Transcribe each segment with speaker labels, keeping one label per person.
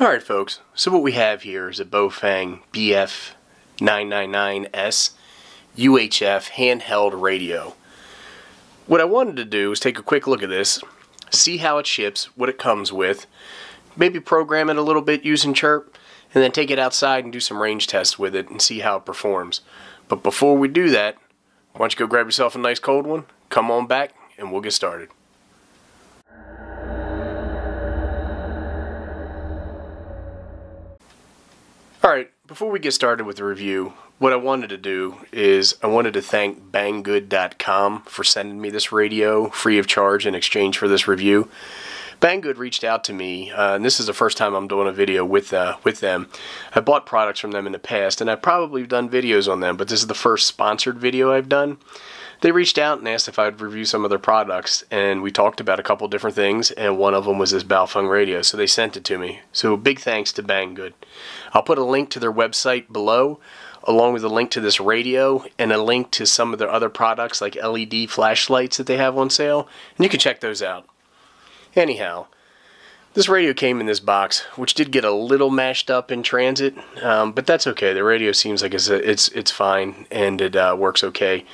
Speaker 1: Alright folks, so what we have here is a Baofeng BF999S UHF handheld radio. What I wanted to do is take a quick look at this, see how it ships, what it comes with, maybe program it a little bit using Chirp, and then take it outside and do some range tests with it and see how it performs. But before we do that, why don't you go grab yourself a nice cold one, come on back, and we'll get started. Alright, before we get started with the review, what I wanted to do is I wanted to thank Banggood.com for sending me this radio free of charge in exchange for this review. Banggood reached out to me, uh, and this is the first time I'm doing a video with uh, with them. I bought products from them in the past, and I've probably done videos on them, but this is the first sponsored video I've done they reached out and asked if I'd review some of their products, and we talked about a couple different things, and one of them was this Baofeng radio, so they sent it to me. So big thanks to Banggood. I'll put a link to their website below, along with a link to this radio, and a link to some of their other products like LED flashlights that they have on sale, and you can check those out. Anyhow, this radio came in this box, which did get a little mashed up in transit, um, but that's okay. The radio seems like it's it's, it's fine and it uh, works okay.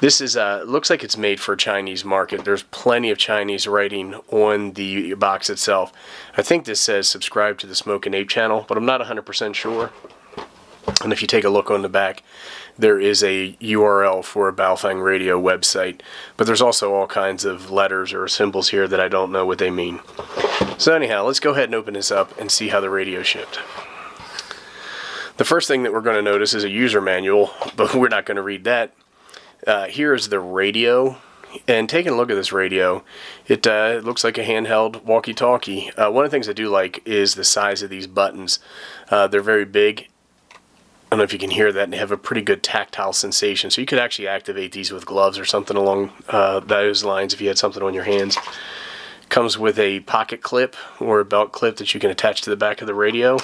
Speaker 1: This is uh, looks like it's made for a Chinese market. There's plenty of Chinese writing on the box itself. I think this says subscribe to the Smokin Ape channel, but I'm not 100% sure. And if you take a look on the back, there is a URL for a Baofeng radio website, but there's also all kinds of letters or symbols here that I don't know what they mean. So anyhow, let's go ahead and open this up and see how the radio shipped. The first thing that we're going to notice is a user manual, but we're not going to read that. Uh, here is the radio, and taking a look at this radio, it, uh, looks like a handheld walkie-talkie. Uh, one of the things I do like is the size of these buttons. Uh, they're very big I don't know if you can hear that, and they have a pretty good tactile sensation. So you could actually activate these with gloves or something along uh, those lines if you had something on your hands. Comes with a pocket clip or a belt clip that you can attach to the back of the radio.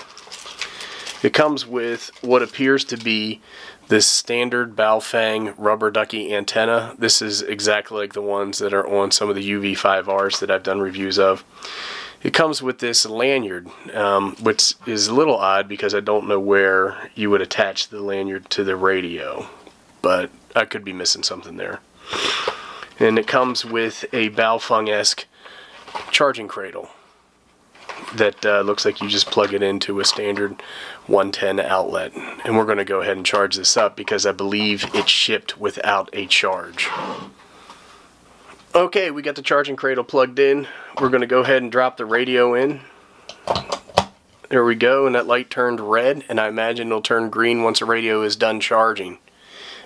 Speaker 1: It comes with what appears to be this standard Baofeng rubber ducky antenna. This is exactly like the ones that are on some of the UV5Rs that I've done reviews of. It comes with this lanyard, um, which is a little odd because I don't know where you would attach the lanyard to the radio, but I could be missing something there. And it comes with a Baofeng-esque charging cradle that uh, looks like you just plug it into a standard 110 outlet. And we're going to go ahead and charge this up because I believe it shipped without a charge. Okay, we got the charging cradle plugged in. We're going to go ahead and drop the radio in. There we go, and that light turned red, and I imagine it'll turn green once the radio is done charging.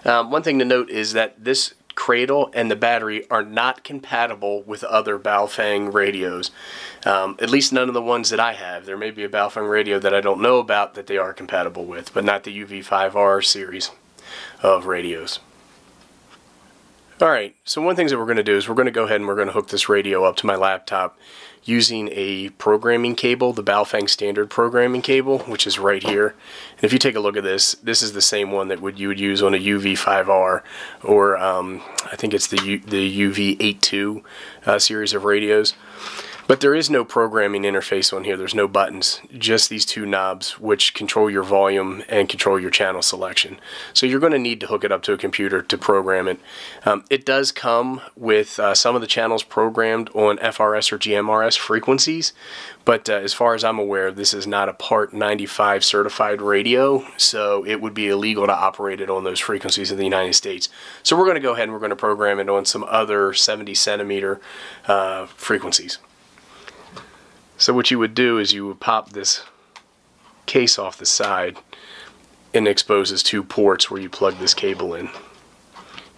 Speaker 1: Um, one thing to note is that this cradle and the battery are not compatible with other Baofeng radios. Um, at least none of the ones that I have. There may be a Baofeng radio that I don't know about that they are compatible with, but not the UV5R series of radios. Alright, so one thing that we're going to do is we're going to go ahead and we're going to hook this radio up to my laptop using a programming cable, the Baofeng standard programming cable, which is right here. And if you take a look at this, this is the same one that would you would use on a UV5R or um, I think it's the, U, the UV82 uh, series of radios. But there is no programming interface on here. There's no buttons, just these two knobs which control your volume and control your channel selection. So you're going to need to hook it up to a computer to program it. Um, it does come with uh, some of the channels programmed on FRS or GMRS frequencies, but uh, as far as I'm aware, this is not a Part 95 certified radio, so it would be illegal to operate it on those frequencies in the United States. So we're going to go ahead and we're going to program it on some other 70 centimeter uh, frequencies. So what you would do is you would pop this case off the side and exposes two ports where you plug this cable in.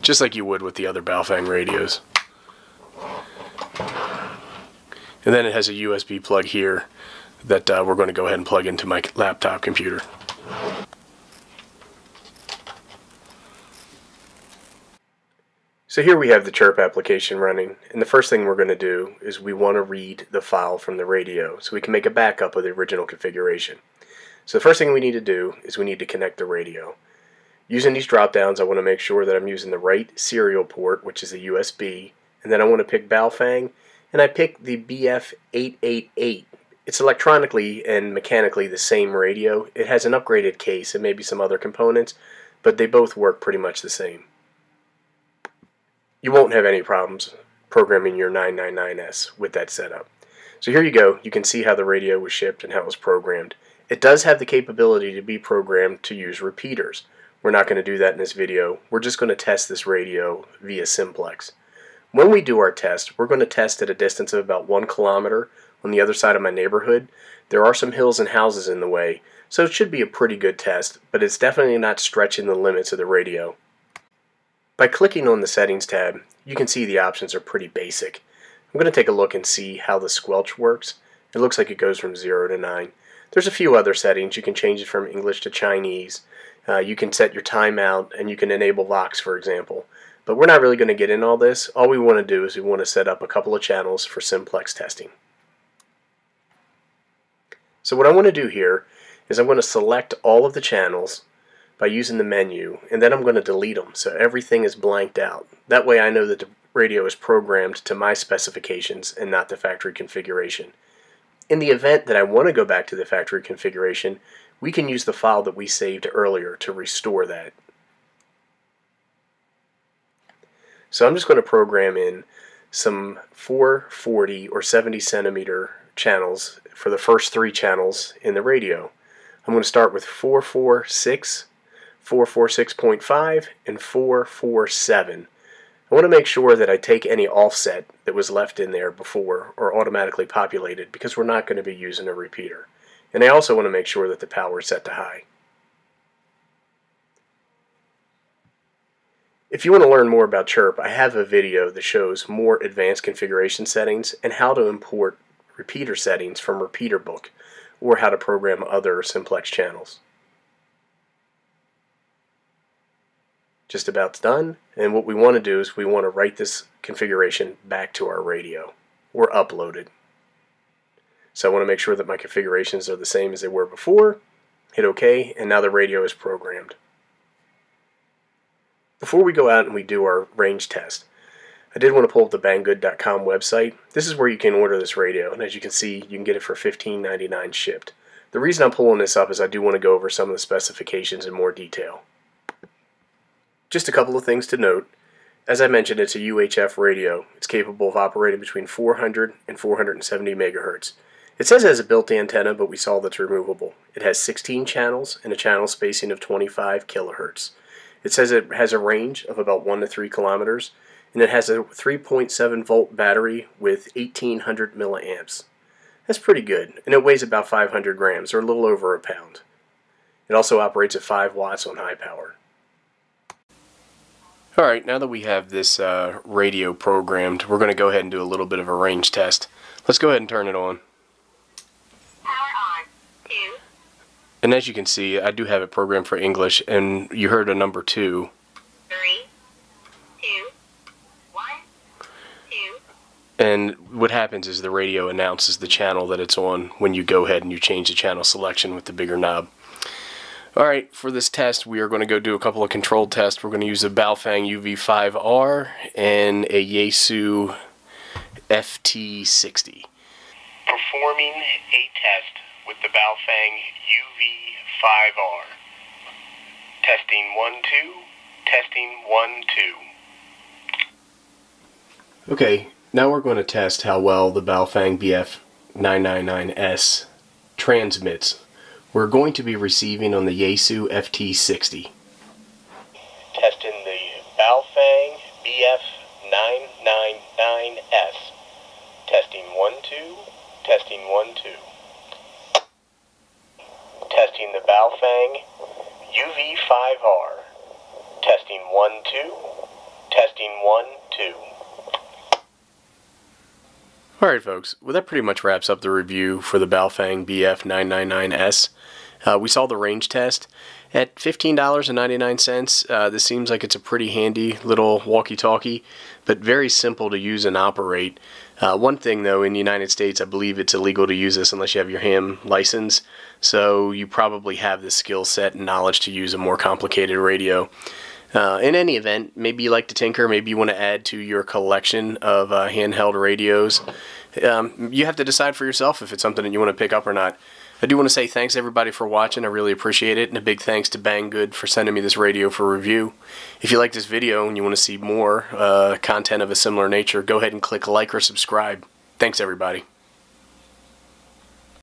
Speaker 1: Just like you would with the other Baofeng radios. And then it has a USB plug here that uh, we're going to go ahead and plug into my laptop computer. So here we have the chirp application running, and the first thing we're going to do is we want to read the file from the radio so we can make a backup of the original configuration. So the first thing we need to do is we need to connect the radio. Using these drop downs I want to make sure that I'm using the right serial port which is a USB and then I want to pick Baofeng and I pick the BF888 It's electronically and mechanically the same radio. It has an upgraded case and maybe some other components, but they both work pretty much the same. You won't have any problems programming your 999S with that setup. So here you go. You can see how the radio was shipped and how it was programmed. It does have the capability to be programmed to use repeaters. We're not going to do that in this video. We're just going to test this radio via simplex. When we do our test, we're going to test at a distance of about one kilometer on the other side of my neighborhood. There are some hills and houses in the way, so it should be a pretty good test, but it's definitely not stretching the limits of the radio. By clicking on the settings tab, you can see the options are pretty basic. I'm going to take a look and see how the squelch works. It looks like it goes from 0 to 9. There's a few other settings. You can change it from English to Chinese. Uh, you can set your timeout and you can enable Vox, for example. But we're not really going to get in all this. All we want to do is we want to set up a couple of channels for simplex testing. So what I want to do here is I'm going to select all of the channels by using the menu and then I'm going to delete them so everything is blanked out. That way I know that the radio is programmed to my specifications and not the factory configuration. In the event that I want to go back to the factory configuration, we can use the file that we saved earlier to restore that. So I'm just going to program in some 440 or 70 centimeter channels for the first three channels in the radio. I'm going to start with 446, 446.5, and 447. I want to make sure that I take any offset that was left in there before or automatically populated because we're not going to be using a repeater. And I also want to make sure that the power is set to high. If you want to learn more about Chirp, I have a video that shows more advanced configuration settings and how to import repeater settings from Repeater Book or how to program other simplex channels. Just about done. And what we want to do is we want to write this configuration back to our radio or upload it. So I want to make sure that my configurations are the same as they were before. Hit OK, and now the radio is programmed. Before we go out and we do our range test, I did want to pull up the banggood.com website. This is where you can order this radio, and as you can see, you can get it for $15.99 shipped. The reason I'm pulling this up is I do want to go over some of the specifications in more detail. Just a couple of things to note. As I mentioned, it's a UHF radio. It's capable of operating between 400 and 470 megahertz. It says it has a built antenna, but we saw that's removable. It has 16 channels and a channel spacing of 25 kilohertz. It says it has a range of about 1 to 3 kilometers, and it has a 3.7 volt battery with 1800 milliamps. That's pretty good, and it weighs about 500 grams, or a little over a pound. It also operates at 5 watts on high power. Alright, now that we have this uh, radio programmed, we're going to go ahead and do a little bit of a range test. Let's go ahead and turn it on.
Speaker 2: Power on. Two.
Speaker 1: And as you can see, I do have it programmed for English, and you heard a number two.
Speaker 2: Three. Two. One. Two.
Speaker 1: And what happens is the radio announces the channel that it's on when you go ahead and you change the channel selection with the bigger knob. Alright, for this test we are going to go do a couple of controlled tests. We're going to use a Baofeng UV5R and a Yaesu FT60. Performing a test with the Baofeng UV5R. Testing 1, 2. Testing 1, 2. Okay, now we're going to test how well the Baofeng BF999S transmits we're going to be receiving on the Yaesu FT60. Testing the Baofeng BF999S. Testing 1 2. Testing 1 2. Testing the Baofeng UV5R. Testing 1 2. Testing 1 2. Alright folks, well that pretty much wraps up the review for the Baofeng BF999S. Uh, we saw the range test at $15.99. Uh, this seems like it's a pretty handy little walkie-talkie, but very simple to use and operate. Uh, one thing though, in the United States, I believe it's illegal to use this unless you have your ham license, so you probably have the skill set and knowledge to use a more complicated radio. Uh, in any event, maybe you like to tinker, maybe you want to add to your collection of uh, handheld radios. um, you have to decide for yourself if it's something that you want to pick up or not. I do want to say thanks everybody for watching. I really appreciate it, and a big thanks to Banggood for sending me this radio for review. If you like this video and you want to see more uh, content of a similar nature, go ahead and click like or subscribe. Thanks everybody.